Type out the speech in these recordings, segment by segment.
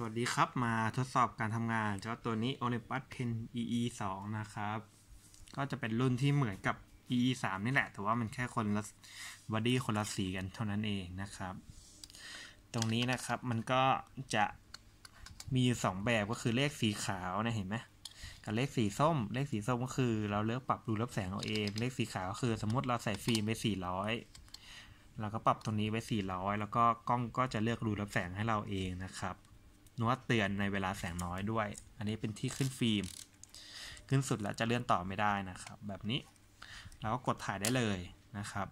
สวัสดีครับมาทดสอบการทำงานเจ้าตัวนี้ Olympus Pen EE 2นะครับ ก็จะเป็นรุ่นที่เหมือนกับ EE 3นี่แหละ แต่ว่ามันแค่คนละบอดี้คนละสีกันเท่านั้นเองนะครับ ตรงนี้นะครับมันก็จะมีอยู่สองแบบก็คือเลขสีขาวนะเห็นไหมกับเลขสีส้ม เลขสีส้มก็คือเราเลือกปรับรูรับแสงเอาเอง เลขสีขาวก็คือสมมติเราใส่ฟิล์มไป400เราก็ปรับตรงนี้ไว้400แล้วก็กล้องก็จะเลือกรูรับแสงให้เราเองนะครับ นวดเตือนในเวลาแสงน้อยด้วย อันนี้เป็นที่ขึ้นฟิล์ม ขึ้นสุดแล้วจะเลื่อนต่อไม่ได้นะครับ แบบนี้เราก็กดถ่ายได้เลยนะครับ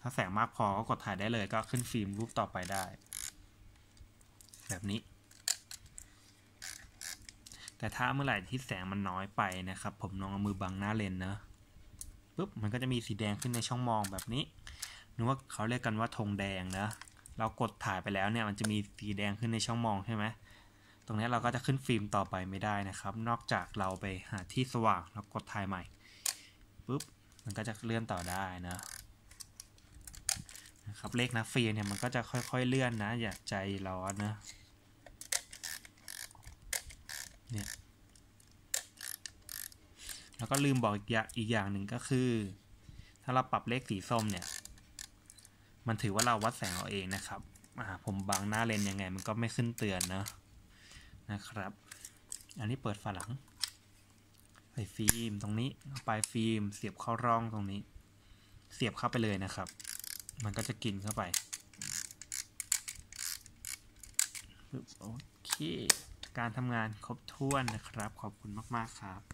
ถ้าแสงมากพอก็กดถ่ายได้เลย ก็ขึ้นฟิล์มรูปต่อไปได้ แบบนี้ แต่ถ้าเมื่อไหร่ที่แสงมันน้อยไปนะครับ ผมลองเอามือบังหน้าเลนเนะปุ๊บมันก็จะมีสีแดงขึ้นในช่องมองแบบนี้นึกว่าเขาเรียกกันว่าธงแดงนะเรากดถ่ายไปแล้วเนี่ยมันจะมีสีแดงขึ้นในช่องมองใช่ไหม ตรงนี้เราก็จะขึ้นฟิล์มต่อไปไม่ได้นะครับ นอกจากเราไปหาที่สว่างแล้วกดถ่ายใหม่ปุ๊บมันก็จะเลื่อนต่อได้นะนะครับเลขนะฟิล์มเนี่ยมันก็จะค่อยๆเลื่อนนะ อย่าใจร้อนนะเนี่ยแล้วก็ลืมบอกอีกอย่างางหนึ่งก็คือ ถ้าเราปรับเลขสีส้มเนี่ย มันถือว่าเราวัดแสงเอาเองนะครับผมบังหน้าเลนยังไงมันก็ไม่ขึ้นเตือนเนาะ นะครับ อันนี้เปิดฝาหลังใส่ฟิล์มตรงนี้ปลายฟิล์ม เสียบเข้าร่องตรงนี้ เสียบเข้าไปเลยนะครับ มันก็จะกินเข้าไปโอเค การทำงานครบถ้วนนะครับ ขอบคุณมาก ๆ ครับ